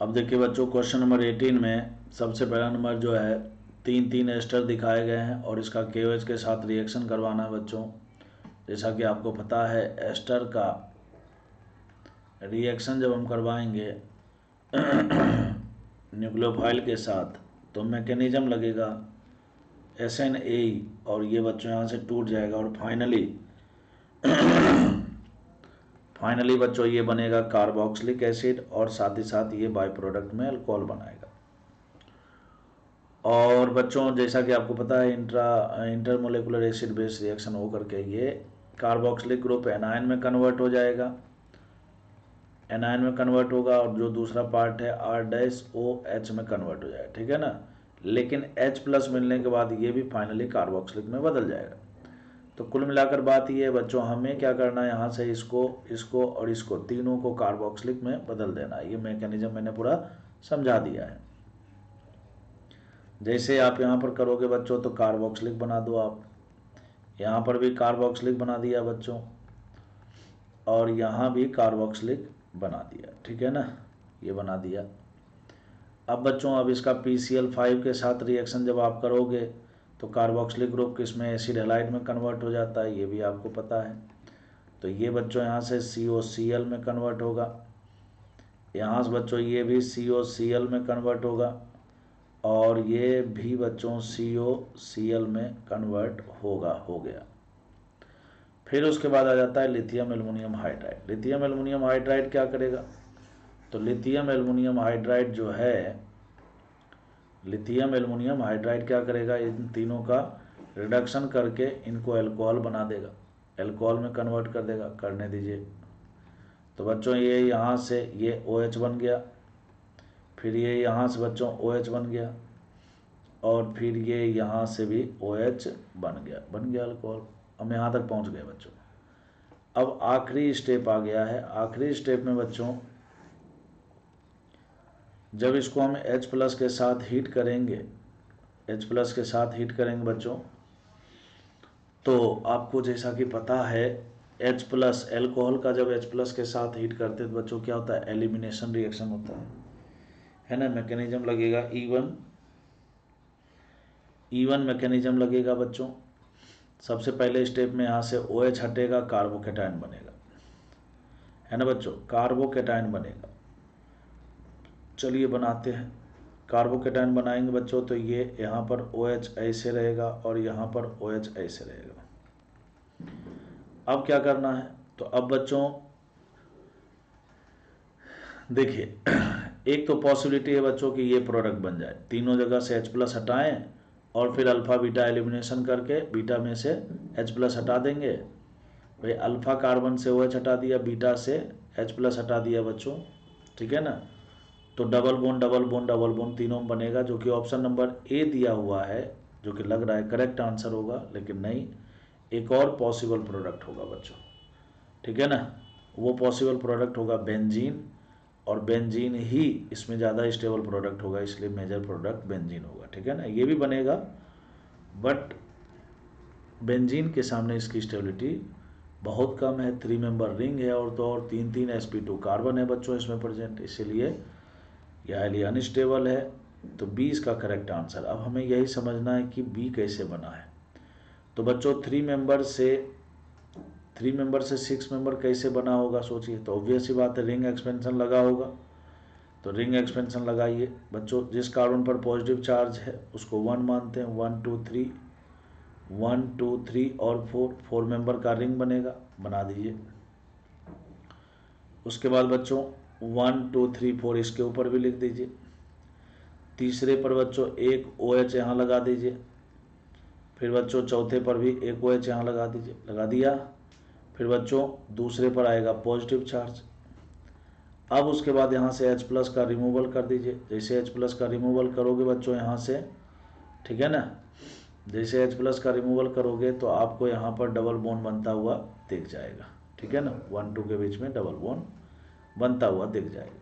अब देखिए बच्चों क्वेश्चन नंबर 18 में सबसे पहला नंबर जो है तीन तीन एस्टर दिखाए गए हैं और इसका के के साथ रिएक्शन करवाना है बच्चों। जैसा कि आपको पता है, एस्टर का रिएक्शन जब हम करवाएँगे न्यूक्लियोफाइल के साथ तो मैकेनिज्म लगेगा एस एन ए और ये बच्चों यहाँ से टूट जाएगा और फाइनली फाइनली बच्चों, ये बनेगा कार्बोक्सिलिक एसिड और साथ ही साथ ये बाय प्रोडक्ट में अल्कोहल बनाएगा। और बच्चों, जैसा कि आपको पता है intra intermolecular acid base reaction हो करके ये कार्बोक्सिलिक ग्रुप एनायन में कन्वर्ट हो जाएगा। एनायन में कन्वर्ट होगा और जो दूसरा पार्ट है आर डैश ओ एच में कन्वर्ट हो जाएगा, ठीक है ना? लेकिन एच प्लस मिलने के बाद ये भी फाइनली कार्बोक्सिलिक में बदल जाएगा। तो कुल मिलाकर बात ये है, बच्चों, हमें क्या करना है यहाँ से इसको इसको और इसको तीनों को कार्बोक्सिलिक में बदल देना है। ये मैकेनिज्म मैंने पूरा समझा दिया है। जैसे आप यहाँ पर करोगे बच्चों तो कार्बोक्सिलिक बना दो आप। यहाँ पर भी कार्बोक्सिलिक बना दिया बच्चों। और यहाँ भी कार्बोक्सिलिक बना दिया। ठीक है ना? ये बना दिया। अब बच्चों, अब इसका पी सी एल फाइव के साथ रिएक्शन जब आप करोगे तो कार्बोक्सिलिक ग्रुप किसमें एसिड हेलाइड में कन्वर्ट हो जाता है, ये भी आपको पता है। तो ये बच्चों यहाँ से सी ओ सी एल में कन्वर्ट होगा। यहाँ से बच्चों ये भी सी ओ सी एल में कन्वर्ट होगा और ये भी बच्चों सी ओ सी एल में कन्वर्ट होगा, हो गया। फिर उसके बाद आ जाता है lithium aluminium hydride lithium aluminium hydride क्या करेगा? तो लिथियम एल्युमिनियम हाइड्राइड जो है लिथियम, एल्युमिनियम, हाइड्राइड क्या करेगा? इन तीनों का रिडक्शन करके इनको अल्कोहल बना देगा। एल्कोहल में कन्वर्ट कर देगा। करने दीजिए। तो बच्चों, ये यहाँ से ये ओ OH बन गया। फिर ये यहाँ से बच्चों ओ OH बन गया। और फिर ये यहाँ से भी ओ OH बन गया। बन गया अल्कोहल हम यहाँ तक पहुँच गए बच्चों। अब आखिरी स्टेप आ गया है। आखिरी स्टेप में बच्चों जब इसको हम H प्लस के साथ हीट करेंगे, H प्लस के साथ हीट करेंगे बच्चों तो आपको जैसा कि पता है, H प्लस एल्कोहल का जब H प्लस के साथ हीट करते तो बच्चों क्या होता है? एलिमिनेशन रिएक्शन होता है। है ना? मैकेनिज्म लगेगा ईवन ईवन मैकेनिज्म लगेगा बच्चों। सबसे पहले स्टेप में यहाँ से ओ OH हटेगा कार्बोकेटाइन बनेगा। है ना बच्चों? कार्बोकेटाइन बनेगा। चलिए बनाते हैं। कार्बोकेटाइन बनाएँगे बच्चों तो ये यहाँ पर ओ OH ऐसे रहेगा और यहाँ पर ओ OH ऐसे रहेगा। अब क्या करना है? तो अब बच्चों, देखिए, एक तो पॉसिबिलिटी है बच्चों कि ये प्रोडक्ट बन जाए। तीनों जगह से H प्लस हटाएँ और फिर अल्फ़ा बीटा एलिमिनेशन करके बीटा में से H प्लस हटा देंगे। भाई अल्फ़ा कार्बन से ओ OH हटा दिया बीटा से H प्लस हटा दिया बच्चों, ठीक है ना? तो double bond double bond double bond तीनों बनेगा, जो कि ऑप्शन नंबर ए दिया हुआ है, जो कि लग रहा है करेक्ट आंसर होगा, लेकिन नहीं, एक और पॉसिबल प्रोडक्ट होगा बच्चों। ठीक है ना? वो पॉसिबल प्रोडक्ट होगा बेंजीन और बेंजीन ही इसमें ज़्यादा स्टेबल प्रोडक्ट होगा, इसलिए मेजर प्रोडक्ट बेंजीन होगा। ठीक है ना? ये भी बनेगा बट बेंजीन के सामने इसकी स्टेबिलिटी बहुत कम है थ्री मेंबर रिंग है, और तो और तीन तीन एस कार्बन है बच्चों इसमें प्रेजेंट इसीलिए या हाईली अनस्टेबल है तो बी इसका करेक्ट आंसर अब हमें यही समझना है कि बी कैसे बना है। तो बच्चों थ्री मेंबर से थ्री मेंबर से सिक्स मेंबर कैसे बना होगा, सोचिए। तो ऑब्वियस ही बात है रिंग एक्सपेंशन लगा होगा। तो रिंग एक्सपेंशन लगाइए। बच्चों, जिस कार्बन पर पॉजिटिव चार्ज है, उसको वन मानते हैं one two three one two three और फोर फोर मेंबर का रिंग बनेगा, बना दीजिए। उसके बाद बच्चों वन, टू, थ्री, फोर इसके ऊपर भी लिख दीजिए। तीसरे पर बच्चों एक ओ एच यहाँ लगा दीजिए। फिर बच्चों चौथे पर भी एक ओ एच यहाँ लगा दीजिए। लगा दिया। फिर बच्चों दूसरे पर आएगा पॉजिटिव चार्ज। अब उसके बाद यहाँ से H प्लस का रिमूवल कर दीजिए। जैसे H प्लस का रिमूवल करोगे बच्चों यहाँ से, ठीक है ना? जैसे H प्लस का रिमूवल करोगे तो आपको यहाँ पर डबल बोन बनता हुआ दिख जाएगा। ठीक है ना? वन टू के बीच में डबल बोन बनता हुआ दिख जाएगा।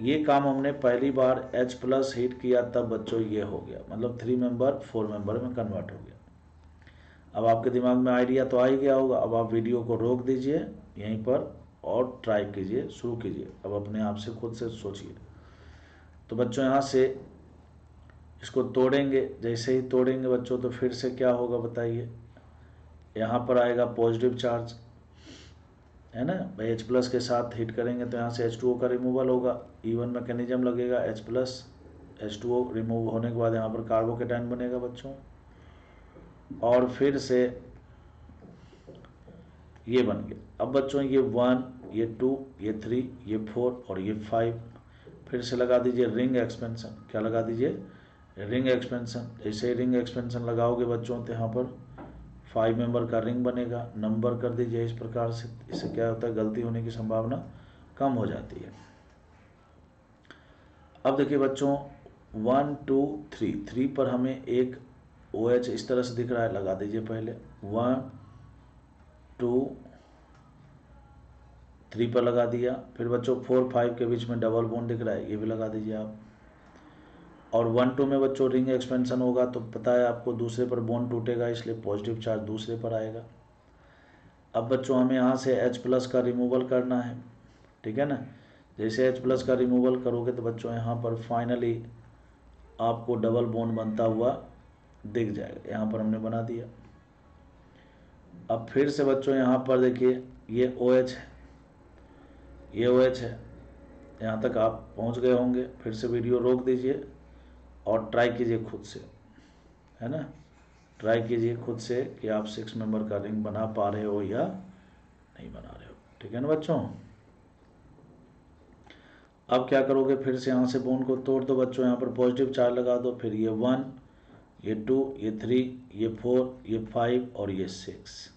ये काम हमने पहली बार H प्लस हीट किया, तब बच्चों ये हो गया। मतलब थ्री मेंबर फोर मेंबर में कन्वर्ट हो गया। अब आपके दिमाग में आइडिया तो आ ही गया होगा। अब आप वीडियो को रोक दीजिए, यहीं पर और ट्राई कीजिए, शुरू कीजिए। अब अपने आप से खुद से सोचिए। तो बच्चों, यहाँ से इसको तोड़ेंगे। जैसे ही तोड़ेंगे बच्चों तो फिर से क्या होगा बताइए? यहाँ पर आएगा पॉजिटिव चार्ज है ना? भाई एच प्लस के साथ हीट करेंगे तो यहाँ से एच टू ओ का रिमूवल होगा। इवन मैकेनिज्म लगेगा H plus H two O remove होने के बाद यहाँ पर कार्बोकेटाइन बनेगा बच्चों। और फिर से ये बन गया। अब बच्चों ये वन ये टू ये थ्री ये फोर और ये फाइव फिर से लगा दीजिए रिंग एक्सपेंशन क्या लगा दीजिए? रिंग एक्सपेंशन जैसे रिंग एक्सपेंशन लगाओगे बच्चों तो यहाँ पर फाइव मेंबर का रिंग बनेगा नंबर कर दीजिए इस प्रकार से, इससे क्या होता है, गलती होने की संभावना कम हो जाती है। अब देखिए बच्चों वन टू थ्री थ्री पर हमें एक ओ OH इस तरह से दिख रहा है, लगा दीजिए पहले। वन टू थ्री पर लगा दिया, फिर बच्चों फोर फाइव के बीच में डबल बोन दिख रहा है, ये भी लगा दीजिए आप। और वन टू में बच्चों रिंग एक्सपेंशन होगा तो पता है आपको दूसरे पर बोन टूटेगा, इसलिए पॉजिटिव चार्ज दूसरे पर आएगा। अब बच्चों, हमें यहाँ से एच प्लस का रिमूवल करना है, ठीक है ना? जैसे एच प्लस का रिमूवल करोगे तो बच्चों, यहाँ पर फाइनली आपको डबल बोन बनता हुआ दिख जाएगा। यहाँ पर हमने बना दिया। अब फिर से बच्चों, यहाँ पर देखिए, ये ओ OH है। ये ओ OH है। यहाँ तक आप पहुँच गए होंगे। फिर से वीडियो रोक दीजिए। और ट्राई कीजिए खुद से, है ना? ट्राई कीजिए खुद से कि आप सिक्स मेंबर का रिंग बना पा रहे हो या नहीं बना रहे हो। ठीक है ना बच्चों? अब क्या करोगे? फिर से यहाँ से बोन को तोड़ दो बच्चों, यहाँ पर पॉजिटिव चार्ज लगा दो, फिर ये वन ये टू ये थ्री ये फोर ये फाइव और ये सिक्स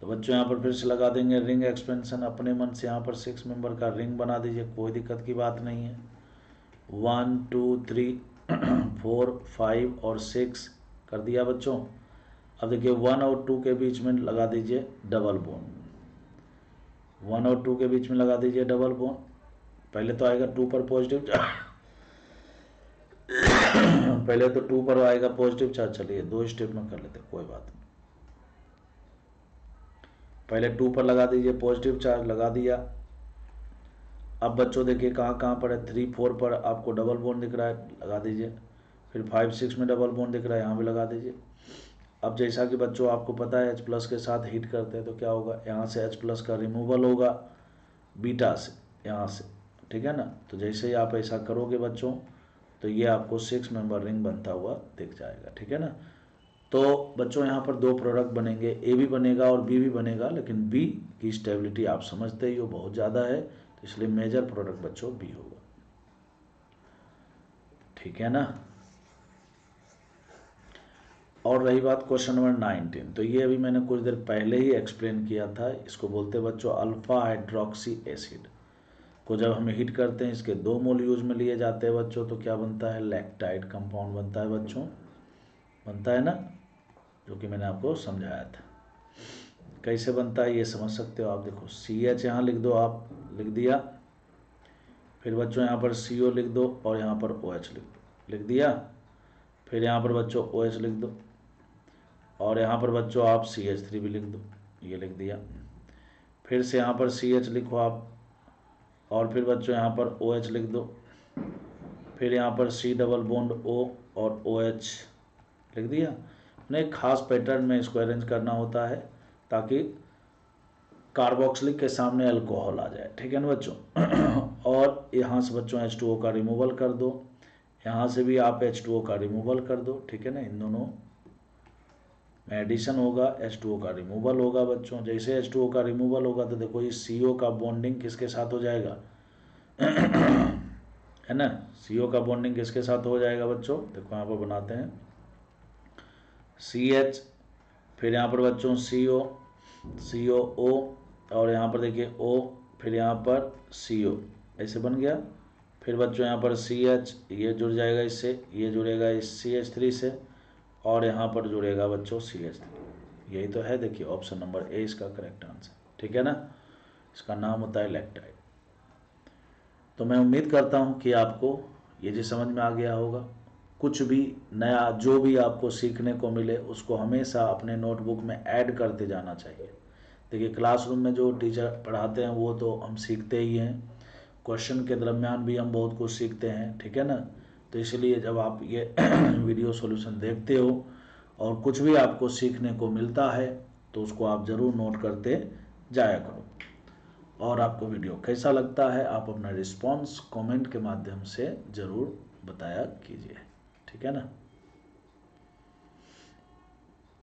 तो बच्चों, यहाँ पर फिर से लगा देंगे रिंग एक्सपेंशन अपने मन से यहाँ पर सिक्स मेंबर का रिंग बना दीजिए, कोई दिक्कत की बात नहीं है। One, two, three, four, five और सिक्स कर दिया बच्चों। अब देखिए, वन और टू के बीच में लगा दीजिए डबल बोन वन और टू के बीच में लगा दीजिए डबल बोन पहले तो आएगा टू पर पॉजिटिव पहले तो टू पर आएगा पॉजिटिव चार्ज। चलिए, दो स्टेप में कर लेते कोई बात नहीं। पहले टू पर लगा दीजिए पॉजिटिव चार्ज, लगा दिया। अब बच्चों देखिए कहाँ कहाँ पर है? थ्री फोर पर आपको डबल बोन दिख रहा है, लगा दीजिए। फिर फाइव सिक्स में डबल बोन दिख रहा है, यहाँ भी लगा दीजिए। अब जैसा कि बच्चों आपको पता है एच प्लस के साथ हीट करते हैं तो क्या होगा? यहाँ से एच प्लस का रिमूवल होगा बीटा से, यहाँ से, ठीक है ना? तो जैसे ही आप ऐसा करोगे बच्चों तो ये आपको सिक्स मेंबर रिंग बनता हुआ दिख जाएगा, ठीक है ना? तो बच्चों यहाँ पर दो प्रोडक्ट बनेंगे ए भी बनेगा और बी भी बनेगा, लेकिन बी की स्टेबिलिटी आप समझते ही हो, बहुत ज़्यादा है। इसलिए मेजर प्रोडक्ट बच्चों बी होगा। ठीक है ना? और रही बात क्वेश्चन नंबर नाइनटीन तो ये अभी मैंने कुछ देर पहले ही एक्सप्लेन किया था। इसको बोलते बच्चों अल्फ़ा हाइड्रोक्सी एसिड को जब हम हीट करते हैं, इसके दो मोल यूज़ में लिए जाते हैं बच्चों तो क्या बनता है? लैक्टाइड कंपाउंड बनता है बच्चों। बनता है ना? जो कि मैंने आपको समझाया था। कैसे बनता है, ये समझ सकते हो आप। देखो सी एच यहाँ लिख दो आप, लिख दिया। फिर बच्चों, यहाँ पर सी ओ लिख दो और यहाँ पर ओ एच लिख दो। लिख दिया? फिर यहाँ पर बच्चों ओ एच लिख दो। और यहाँ पर बच्चों, आप सी एच थ्री भी लिख दो। ये लिख दिया। फिर से यहाँ पर सी एच लिखो आप और फिर बच्चों, यहाँ पर ओ एच लिख दो। फिर यहाँ पर सी डबल बोन्ड ओ और ओ एच लिख दिया। उन्हें खास पैटर्न में इसको अरेंज करना होता है। ताकि कार्बोक्सिलिक के सामने अल्कोहल आ जाए। ठीक है ना बच्चों? और यहाँ से बच्चों एच टू ओ का रिमूवल कर दो। यहाँ से भी आप एच टू ओ का रिमूवल कर दो। ठीक है ना? इन दोनों में एडिशन होगा एच टू ओ का रिमूवल होगा बच्चों। जैसे एच टू ओ का रिमूवल होगा तो देखो ये सी ओ का बॉन्डिंग किसके साथ हो जाएगा? है ना? सी ओ का बॉन्डिंग किसके साथ हो जाएगा बच्चों? देखो यहाँ पर बनाते हैं। सी एच फिर यहाँ पर बच्चों सी ओ सी ओ ओ और यहाँ पर देखिए ओ फिर यहाँ पर सी ओ ऐसे बन गया। फिर बच्चों यहाँ पर सी एच ये जुड़ जाएगा इससे, ये जुड़ेगा इस सी एच थ्री से, और यहाँ पर जुड़ेगा बच्चों सी एच थ्री यही तो है, देखिए ऑप्शन नंबर ए इसका करेक्ट आंसर ठीक है ना? इसका नाम होता है लेक्टाइड तो मैं उम्मीद करता हूँ कि आपको ये जी समझ में आ गया होगा। कुछ भी नया, जो भी आपको सीखने को मिले, उसको हमेशा अपने नोटबुक में ऐड करते जाना चाहिए। देखिए क्लासरूम में जो टीचर पढ़ाते हैं, वो तो हम सीखते ही हैं। क्वेश्चन के दरमियान भी हम बहुत कुछ सीखते हैं, ठीक है ना? तो इसलिए जब आप ये वीडियो सॉल्यूशन देखते हो और कुछ भी आपको सीखने को मिलता है तो उसको आप ज़रूर नोट करते जाया करो। और आपको वीडियो कैसा लगता है, आप अपना रिस्पॉन्स कमेंट के माध्यम से ज़रूर बताया कीजिए। ठीक है ना